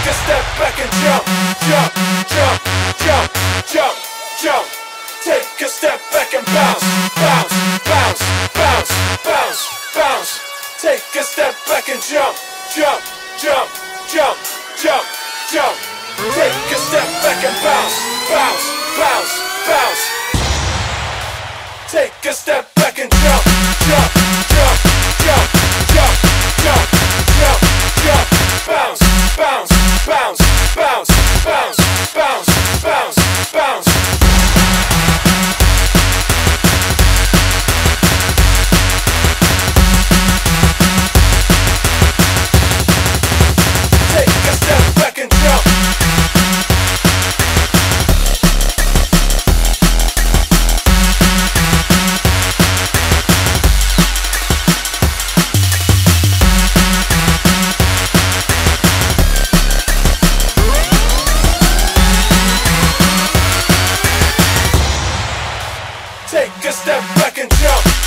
Take a step back and jump, jump, jump, jump, jump, jump. Take a step back and bounce, bounce, bounce, bounce, bounce, bounce. Take a step back and jump, jump, jump, jump, jump, jump. Take a step back and bounce, bounce, bounce, bounce. Take a step back and jump, jump. Back and jump.